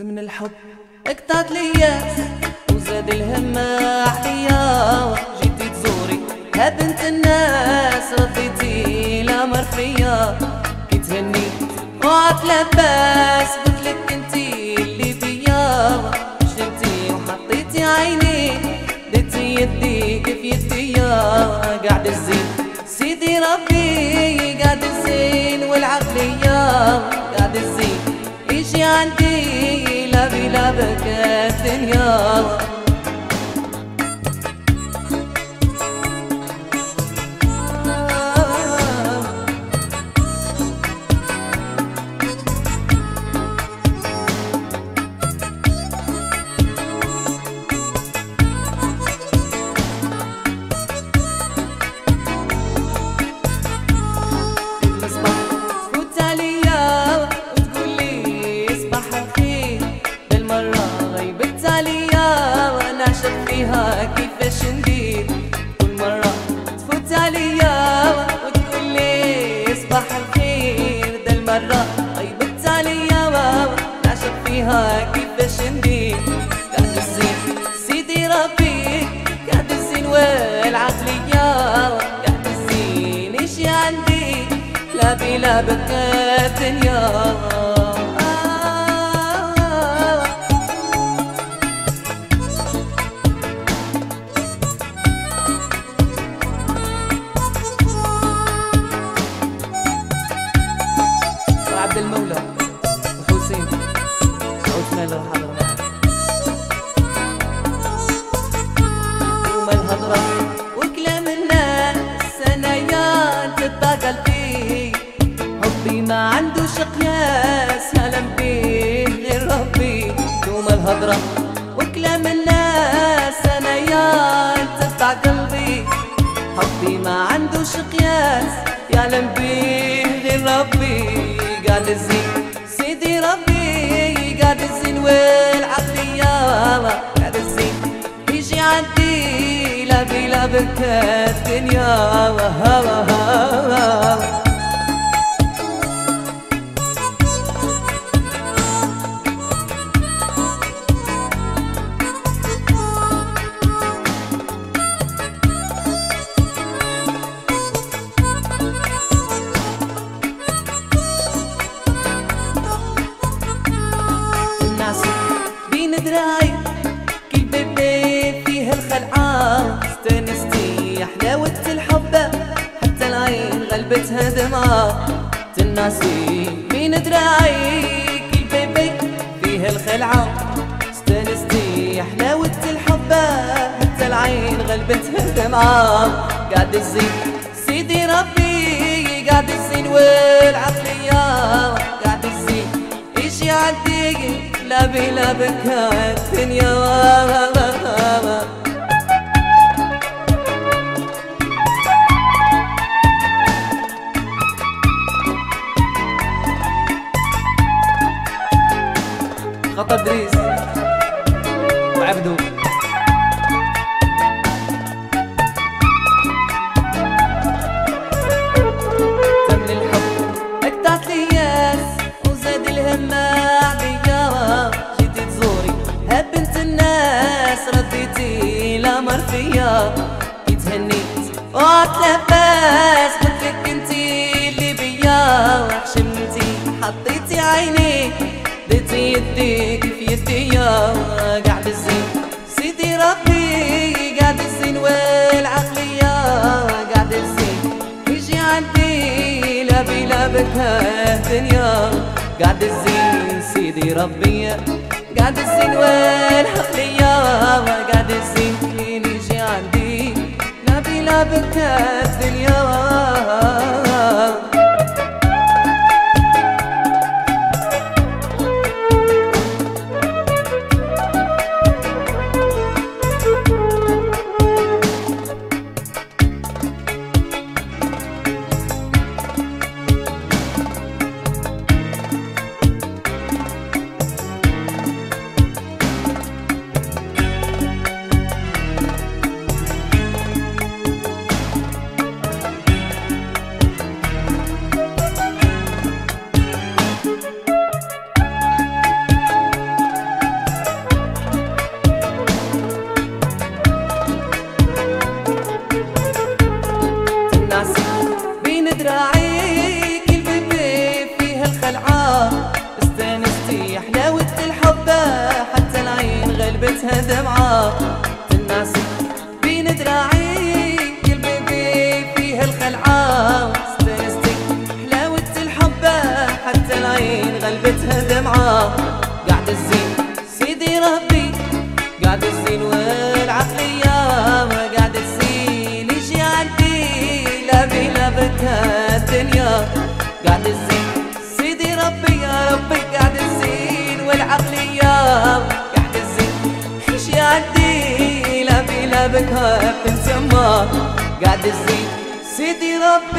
من الحب. اقطعت لياس وزاد الهمة عليا. جيتي تزوري ها بنت الناس رديتي الامر فيا كي تهنيت وعط لباس قلتلك انتي اللي بيا. شلتي وحطيتي عيني ديتي يدي كيف يديا. قاعد الزين سيدي ربي قاعد الزين والعقلية. قاعد الزين يجي عندي لا بلا بك بلا بكى الدنيا وكلام الناس أنا يا انت قلبي. حبي ما عنده قياس يعلم بيه غير ربي. قاعد الزين سيدي ربي قاعد الزين والعقلية قاعد الزين يجي عندي لا بلا بك الدنيا. الخلعة استنستي حلاوة الحبة حتى العين غلبتها دمعة تناسي بين دراعي كل بيبي فيه الخلعة استنستي حلاوة الحبة حتى العين غلبتها دمعة قاعد الزين سيدي ربي قاعد الزين والعقلية. قاعد الزين إيش يعدي؟ لا بلا بكى الدنيا. كي تهنيت وعتلباس قلتلك انتي اللي بيا وحشمتي حطيتي عيني. ديتي يديك في يديا قاعد الزين سيدي ربي. قاعد الزين والعقلية. قاعد الزين يجي عندي لا بلا بكى الدنيا. قاعد الزين سيدي ربي. قاعد الزين والعقلية. قاعد الزين لا بلا بكى دمعة got to see, see the love